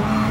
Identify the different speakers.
Speaker 1: Yeah.